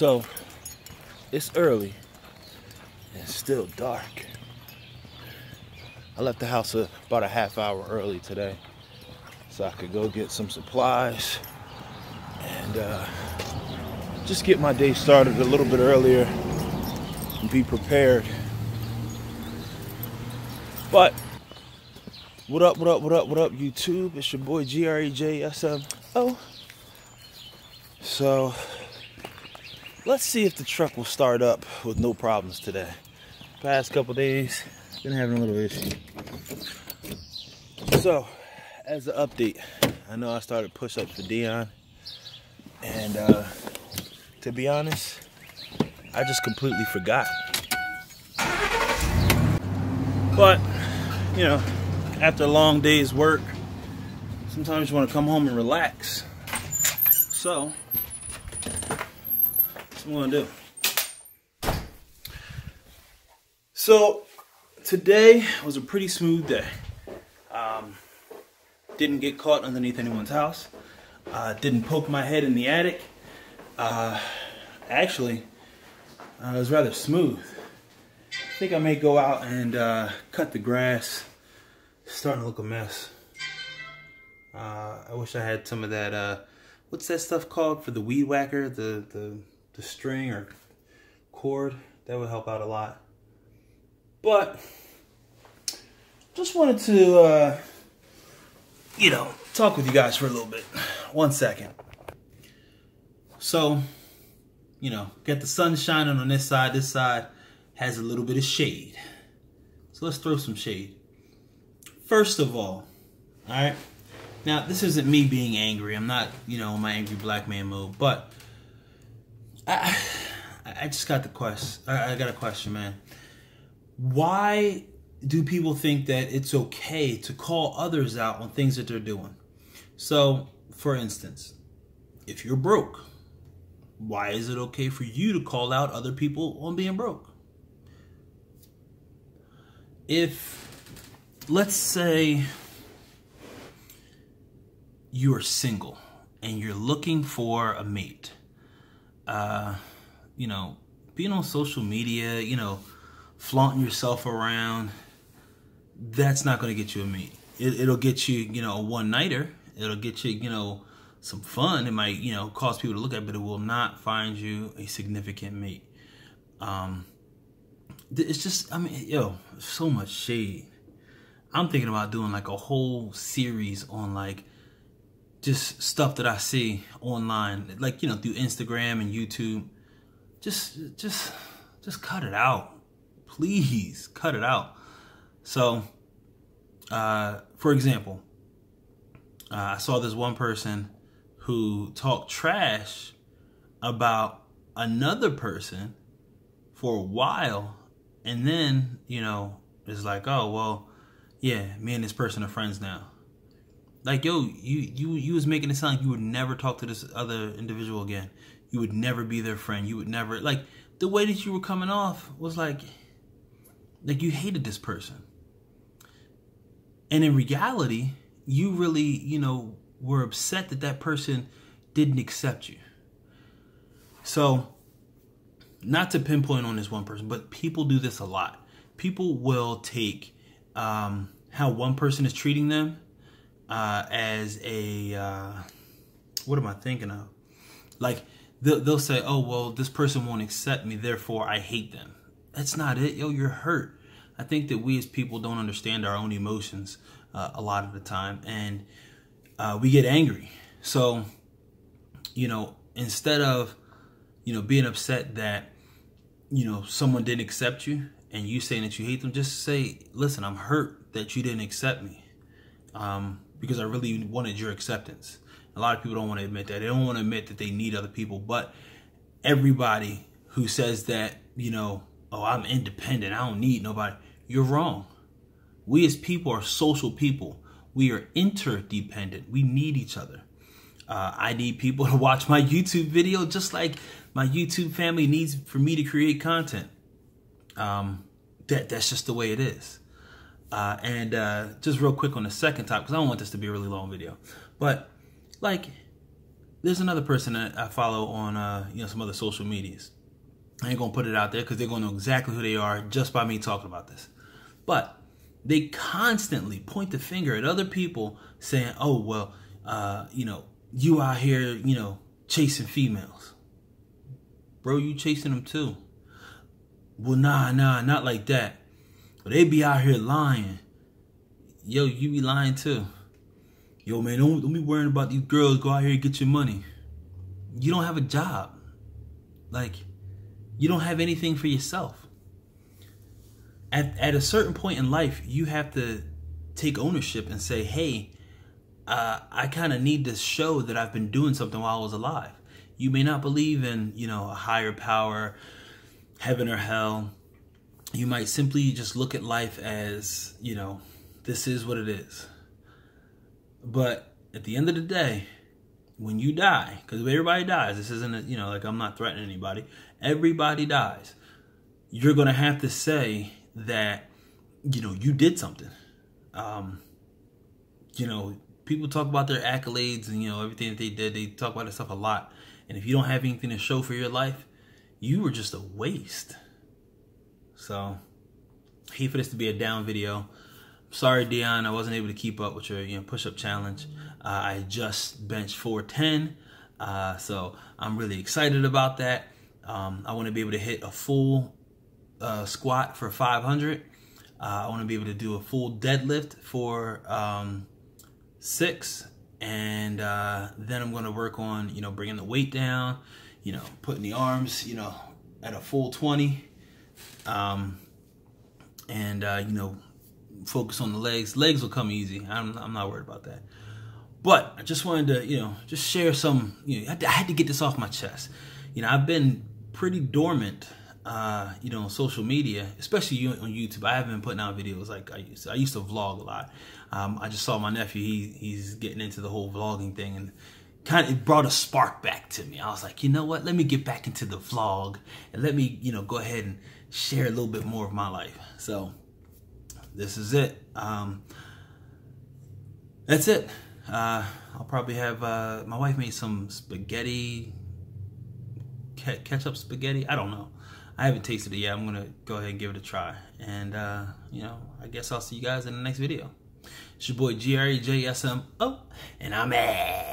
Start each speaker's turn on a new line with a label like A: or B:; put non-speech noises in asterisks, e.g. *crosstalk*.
A: So, it's early. And it's still dark. I left the house about a half hour early today so I could go get some supplies and uh, just get my day started a little bit earlier and be prepared. But what up, what up, what up, what up, YouTube? It's your boy Gr8jasmo. So let's see if the truck will start up with no problems today. Past couple days, been having a little issue. So, as an update, I know I started push-ups for Dion, and uh, to be honest, I just completely forgot. But, you know, after a long day's work, sometimes you want to come home and relax. So, I'm gonna do. So, today was a pretty smooth day. Um, didn't get caught underneath anyone's house. Uh, didn't poke my head in the attic. Uh, actually, uh, it was rather smooth. I think I may go out and uh, cut the grass. It's starting to look a mess. Uh, I wish I had some of that, uh, what's that stuff called for the weed whacker? The, the, the string or cord? That would help out a lot. But, just wanted to uh, you know, talk with you guys for a little bit. One second. So, you know, get the sun shining on this side. This side has a little bit of shade. So let's throw some shade. First of all, all right. Now, this isn't me being angry. I'm not, you know, in my angry black man mode. But I, I just got the question. I got a question, man. Why do people think that it's okay to call others out on things that they're doing? So, for instance, if you're broke, why is it okay for you to call out other people on being broke? If, let's say, you're single and you're looking for a mate, uh, you know, being on social media, you know, flaunting yourself around, that's not going to get you a mate. It, will get you, you know, a one nighter. It'll get you, you know, some fun. It might, you know, cause people to look at, it, but it will not find you a significant mate. Um, it's just, I mean, yo, so much shade. I'm thinking about doing like a whole series on like just stuff that I see online, like you know, through Instagram and YouTube. Just, just, just cut it out, please, cut it out. So, uh, for example, uh, I saw this one person who talked trash about another person for a while, and then you know it's like, oh well, yeah, me and this person are friends now. Like yo, you you you was making it sound like you would never talk to this other individual again. You would never be their friend. You would never like the way that you were coming off was like like you hated this person. And in reality, you really, you know, were upset that that person didn't accept you. So, not to pinpoint on this one person, but people do this a lot. People will take um, how one person is treating them uh, as a uh, what am I thinking of? Like they'll, they'll say, "Oh, well, this person won't accept me, therefore I hate them." That's not it, yo. You're hurt. I think that we as people don't understand our own emotions uh, a lot of the time, and uh, we get angry. So, you know, instead of you know being upset that you know someone didn't accept you and you saying that you hate them, just say, "Listen, I'm hurt that you didn't accept me um, because I really wanted your acceptance." A lot of people don't want to admit that. They don't want to admit that they need other people, but everybody who says that, you know, oh, I'm independent, I don't need nobody you're wrong. We as people are social people. We are interdependent. We need each other. Uh, I need people *laughs* to watch my YouTube video just like my YouTube family needs for me to create content. Um, that that's just the way it is. Uh, and uh, just real quick on the second topic, because I don't want this to be a really long video, but like there's another person that I follow on uh, you know some other social medias. I ain't gonna put it out there because they're gonna know exactly who they are just by me talking about this. But they constantly point the finger at other people saying, "Oh well, uh, you know, you out here, you know, chasing females, bro. You chasing them too." Well, nah, nah, not like that. But they be out here lying. Yo, you be lying too. Yo, man, don't, don't be worrying about these girls. Go out here and get your money. You don't have a job. Like, you don't have anything for yourself. At, at a certain point in life, you have to take ownership and say, hey, uh, I kind of need to show that I've been doing something while I was alive. You may not believe in, you know, a higher power, heaven or hell. You might simply just look at life as, you know, this is what it is. But at the end of the day, when you die, because everybody dies, this isn't, a, you know, like I'm not threatening anybody, everybody dies. You're going to have to say that, you know, you did something. Um, you know, people talk about their accolades and, you know, everything that they did. They talk about that stuff a lot. And if you don't have anything to show for your life, you were just a waste. So, hate for this to be a down video. Sorry, Dion, I wasn't able to keep up with your you know, push-up challenge. Uh, I just benched 410, uh, so I'm really excited about that. Um, I want to be able to hit a full uh, squat for 500. Uh, I want to be able to do a full deadlift for um, six, and uh, then I'm going to work on you know bringing the weight down, you know putting the arms you know at a full 20, um, and uh, you know focus on the legs. Legs will come easy. I'm, I'm not worried about that. But I just wanted to, you know, just share some, you know, I had to get this off my chest. You know, I've been pretty dormant, uh, you know, on social media, especially on YouTube. I haven't been putting out videos like I used to. I used to vlog a lot. Um, I just saw my nephew, he, he's getting into the whole vlogging thing and kind of brought a spark back to me. I was like, you know what? Let me get back into the vlog and let me, you know, go ahead and share a little bit more of my life. So this is it. Um, that's it. Uh, I'll probably have uh, my wife made some spaghetti, ketchup spaghetti. I don't know. I haven't tasted it yet. I'm gonna go ahead and give it a try. And uh, you know, I guess I'll see you guys in the next video. It's your boy G R E J S M O, and I'm at.